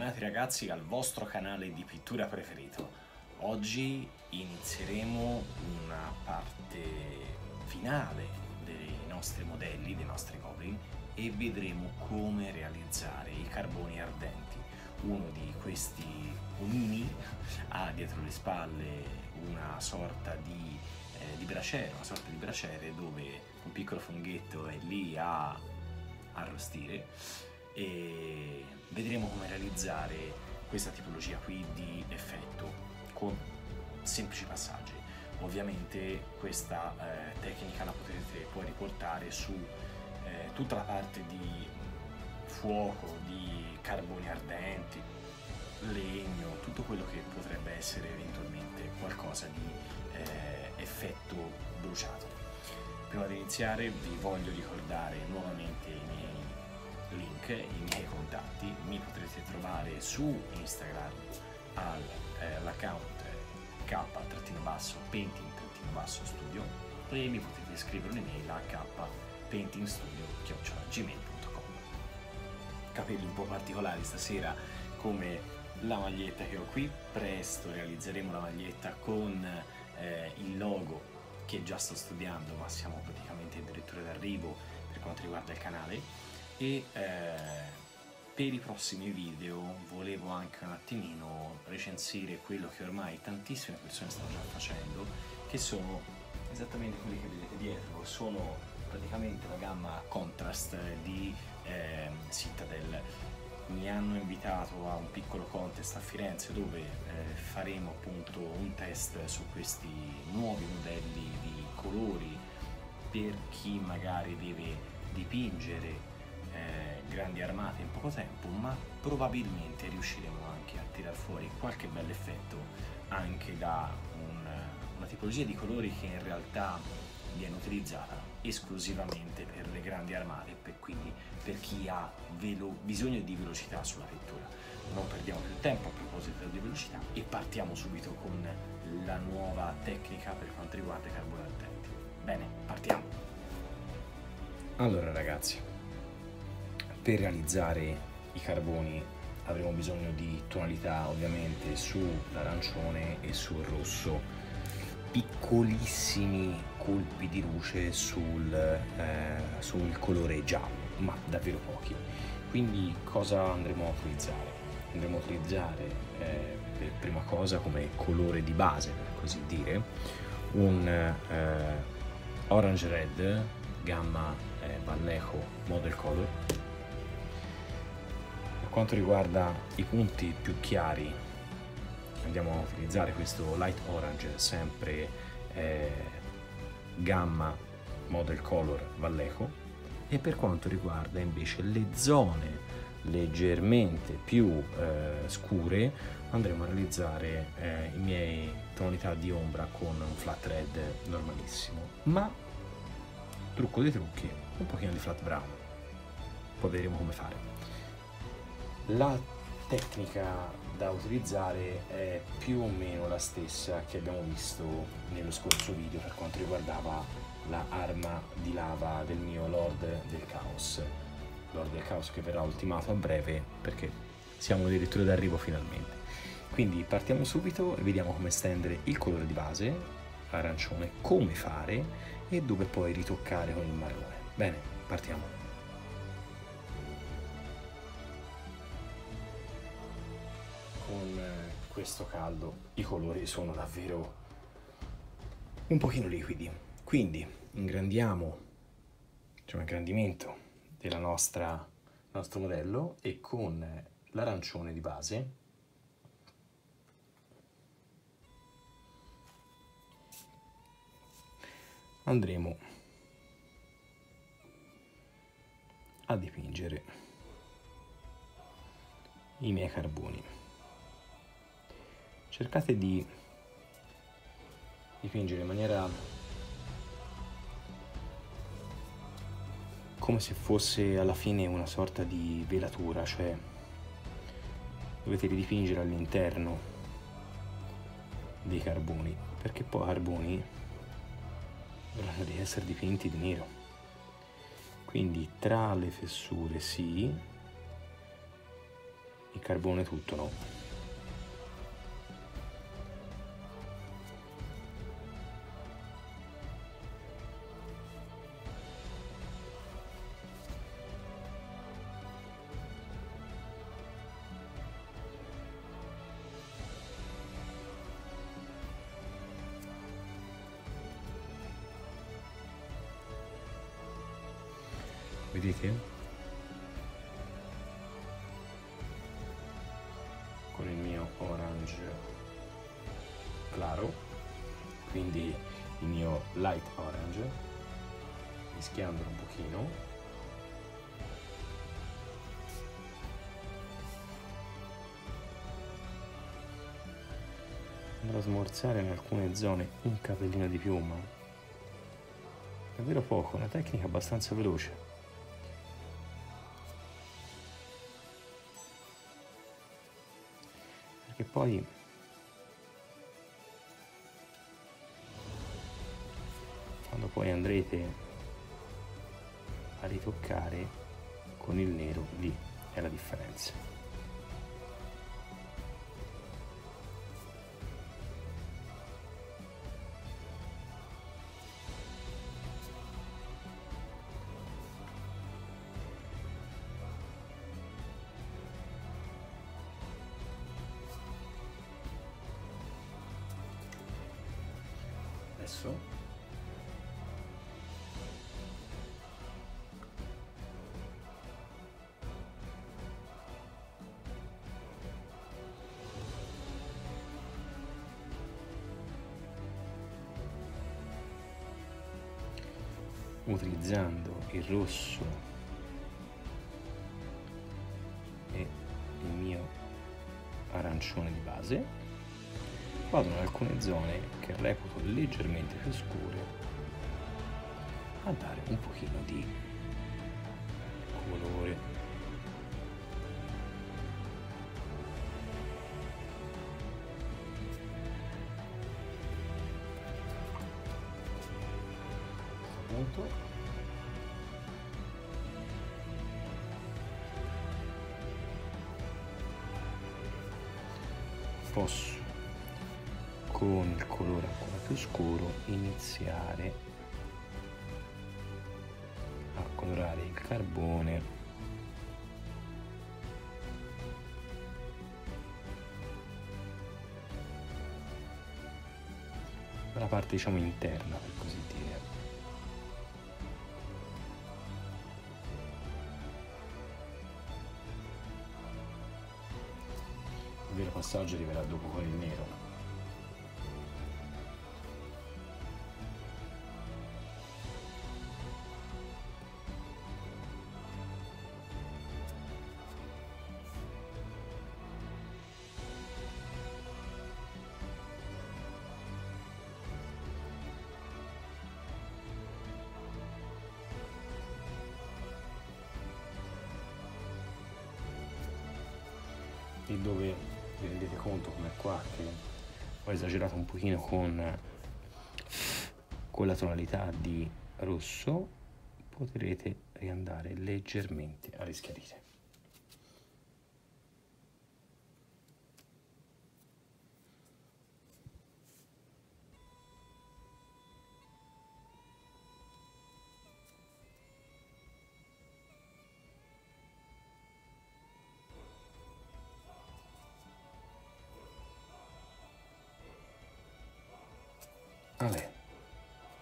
bentornati ragazzi al vostro canale di pittura preferito. Oggi inizieremo una parte finale dei nostri modelli, dei nostri goblin e vedremo come realizzare i carboni ardenti. Uno di questi omini ha dietro le spalle una sorta di, eh, di braciere, una sorta di braciere dove un piccolo funghetto è lì a arrostire e vedremo come realizzare questa tipologia qui di effetto con semplici passaggi. Ovviamente questa eh, tecnica la potete poi riportare su eh, tutta la parte di fuoco, di carboni ardenti, legno, tutto quello che potrebbe essere eventualmente qualcosa di eh, effetto bruciato. Prima di iniziare vi voglio ricordare nuovamente i miei link, i miei contatti, mi potrete trovare su Instagram all'account eh, k-painting-studio e mi potete scrivere un'email a kpaintingstudio.gmail.com Capelli un po' particolari stasera come la maglietta che ho qui, presto realizzeremo la maglietta con eh, il logo che già sto studiando ma siamo praticamente addirittura d'arrivo per quanto riguarda il canale e eh, per i prossimi video volevo anche un attimino recensire quello che ormai tantissime persone stanno già facendo che sono esattamente quelli che vedete dietro. Sono praticamente la gamma contrast di eh, Citadel. Mi hanno invitato a un piccolo contest a Firenze dove eh, faremo appunto un test su questi nuovi modelli di colori per chi magari deve dipingere grandi armate in poco tempo, ma probabilmente riusciremo anche a tirar fuori qualche bel effetto anche da un, una tipologia di colori che in realtà viene utilizzata esclusivamente per le grandi armate e quindi per chi ha velo- bisogno di velocità sulla pittura. Non perdiamo più tempo a proposito di velocità e partiamo subito con la nuova tecnica per quanto riguarda i carburanti. Bene, partiamo. Allora ragazzi, per realizzare i carboni avremo bisogno di tonalità ovviamente sull'arancione e sul rosso. Piccolissimi colpi di luce sul, eh, sul colore giallo ma davvero pochi. Quindi cosa andremo a utilizzare? Andremo a utilizzare eh, per prima cosa come colore di base per così dire un eh, orange red gamma eh, Vallejo model color quanto riguarda i punti più chiari andiamo a utilizzare questo light orange sempre eh, gamma model color Vallejo. E per quanto riguarda invece le zone leggermente più eh, scure andremo a realizzare eh, i miei tonalità di ombra con un flat red normalissimo. Ma trucco dei trucchi un pochino di flat brown. Poi vedremo come fare la tecnica da utilizzare è più o meno la stessa che abbiamo visto nello scorso video per quanto riguardava la arma di lava del mio Lord del Caos. Lord del Caos che verrà ultimato a breve perché siamo addirittura d'arrivo finalmente. Quindi partiamo subito e vediamo come stendere il colore di base, arancione, come fare e dove poi ritoccare con il marrone. Bene, partiamo. Questo caldo i colori sono davvero un pochino liquidi. Quindi ingrandiamo c'è un ingrandimento del nostro modello e con l'arancione di base. Andremo a dipingere i miei carboni cercate di dipingere in maniera come se fosse alla fine una sorta di velatura, cioè dovete ridipingere all'interno dei carboni, perché poi i carboni dovranno essere dipinti di nero. Quindi tra le fessure sì, il carbone tutto no. Vedete? Con il mio orange claro, quindi il mio light orange, mischiandolo un pochino. Andrò a smorzare in alcune zone un capellino di piuma. Davvero poco, una tecnica abbastanza veloce. Perché poi quando poi andrete a ritoccare con il nero lì è la differenza. Adesso. Utilizzando il rosso e il mio arancione di base vado in alcune zone che reputo leggermente più scure a dare un pochino di colore. Punto posso con il colore ancora più scuro iniziare a colorare il carbone. La parte diciamo interna per così dire. Il vero passaggio arriverà dopo con il nero e dove vi rendete conto come qua che ho esagerato un pochino con, con la tonalità di rosso potrete riandare leggermente a rischiarire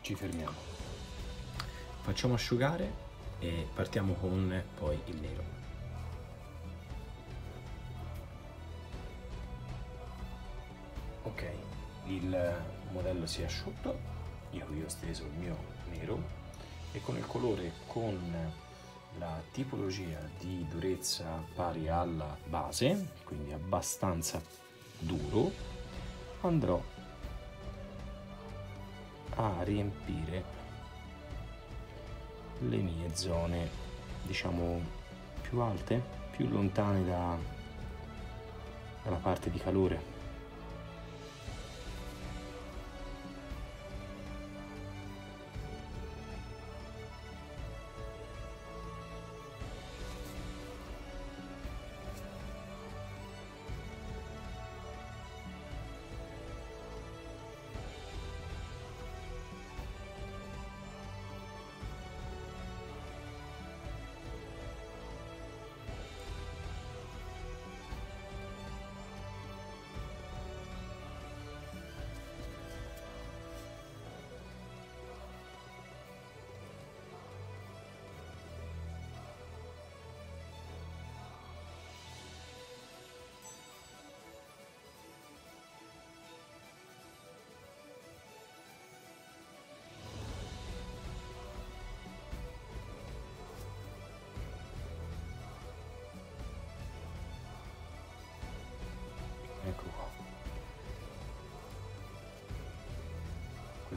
ci fermiamo. Facciamo asciugare e partiamo con poi il nero. Ok, il modello si è asciutto, io qui ho steso il mio nero e con il colore con la tipologia di durezza pari alla base, quindi abbastanza duro, andrò a riempire le mie zone diciamo più alte più lontane da, dalla parte di calore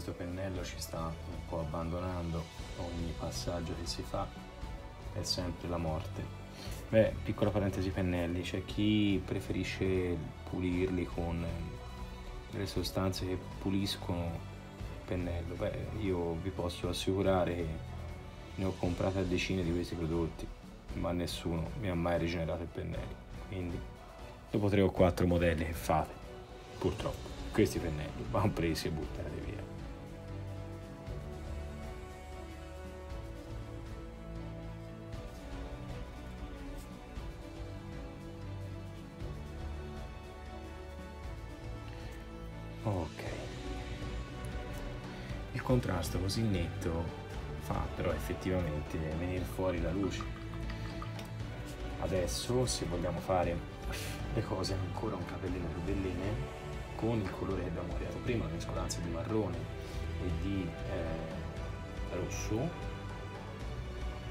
questo pennello ci sta un po' abbandonando ogni passaggio che si fa è sempre la morte. Beh piccola parentesi pennelli c'è chi preferisce pulirli con delle sostanze che puliscono il pennello. Beh io vi posso assicurare che ne ho comprate decine di questi prodotti ma nessuno mi ha mai rigenerato il pennello quindi dopo tre o quattro modelli che fate purtroppo questi pennelli vanno presi e buttati via il contrasto così netto fa però effettivamente venire fuori la luce. Adesso se vogliamo fare le cose ancora un capellino più belline con il colore che abbiamo creato prima, la mescolanza di marrone e di eh, rosso,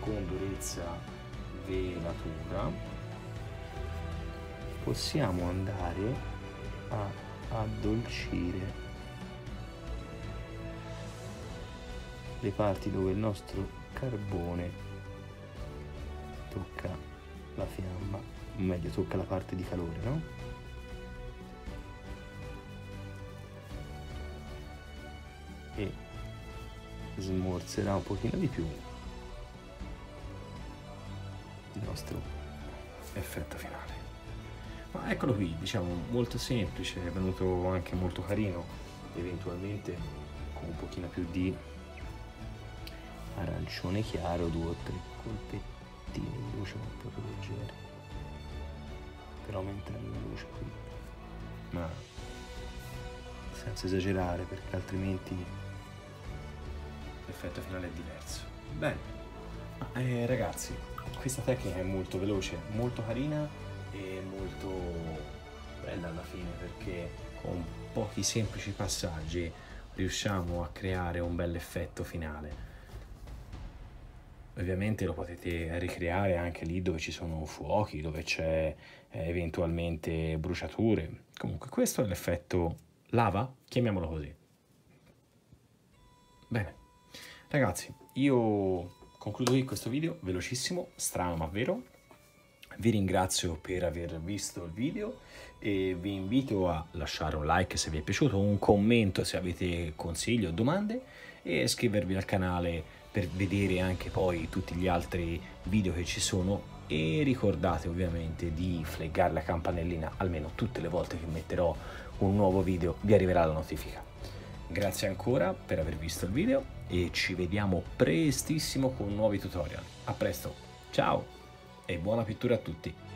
con durezza velatura, possiamo andare a addolcire le parti dove il nostro carbone tocca la fiamma, o meglio tocca la parte di calore, no? e smorzerà un pochino di più il nostro effetto finale. Ma eccolo qui, diciamo molto semplice, è venuto anche molto carino, eventualmente con un pochino più di arancione chiaro, due o tre colpettini di luce proprio leggeri per aumentare la luce qui. Ma senza esagerare perché altrimenti l'effetto finale è diverso. Bene. Eh, ragazzi, questa tecnica è molto veloce, molto carina e molto bella alla fine perché con pochi semplici passaggi riusciamo a creare un bel effetto finale. Ovviamente lo potete ricreare anche lì dove ci sono fuochi, dove c'è eh, eventualmente bruciature. Comunque questo è l'effetto lava, chiamiamolo così. Bene. Ragazzi, io concludo qui questo video, velocissimo, strano ma vero. Vi ringrazio per aver visto il video e vi invito a lasciare un like se vi è piaciuto, un commento se avete consigli o domande e iscrivervi al canale per vedere anche poi tutti gli altri video che ci sono e ricordate ovviamente di fleggare la campanellina almeno tutte le volte che metterò un nuovo video vi arriverà la notifica. Grazie ancora per aver visto il video e ci vediamo prestissimo con nuovi tutorial. A presto, ciao e buona pittura a tutti!